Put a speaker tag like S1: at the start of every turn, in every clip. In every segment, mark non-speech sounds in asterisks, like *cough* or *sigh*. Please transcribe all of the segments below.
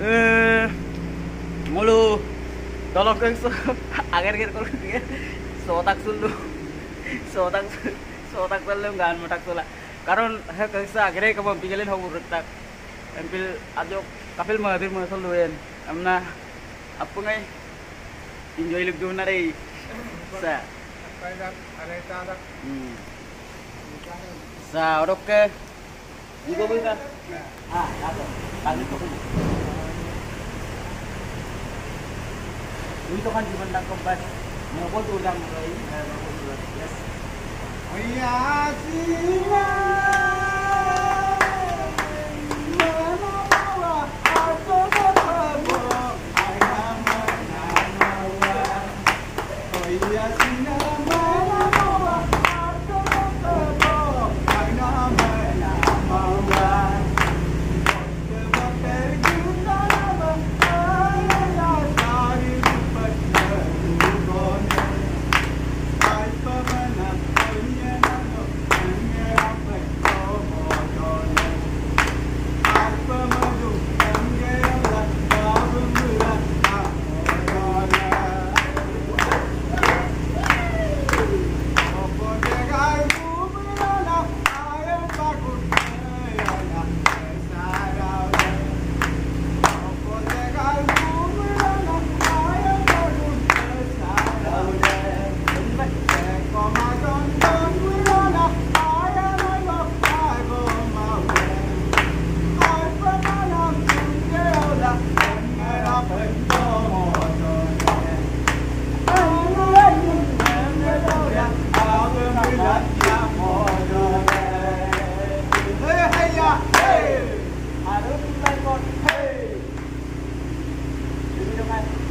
S1: Eh, mulu. Tolong so *laughs* akhir-akhir kalau dia sotak sulu. Sotak sotak sulu nggak matak sula. Karon he kesa akhirnya kamu pikirin hawu retak empil ajo kapil mahadir mah sulu yan amna apa ngai? Enjoy duna deh *laughs* sa. Hmm. sa orok ke? Ibu bisa ah apa? Kali tuh Dito kan di bandang kempas. Nyokot ulang mulai. Nyokot ulang. Yes.
S2: Wiyasina.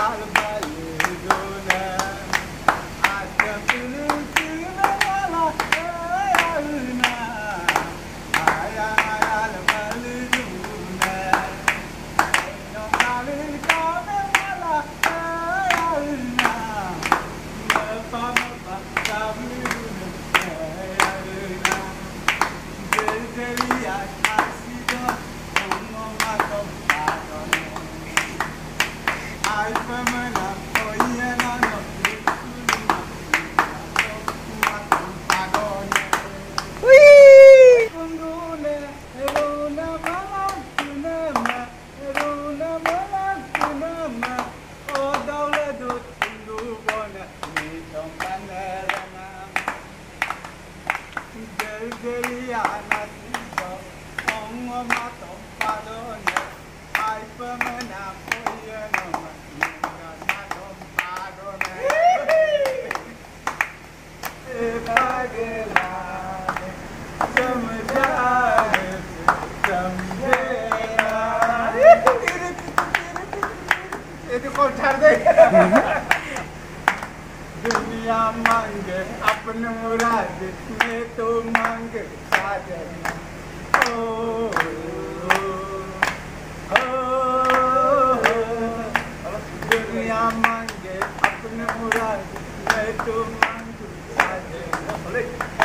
S2: 아, Delia, I'm a man. मांगे अपने मुराद में तो मांगे साजन। ओ, दुनिया मांगे अपने मुराद में तो मांग साजन।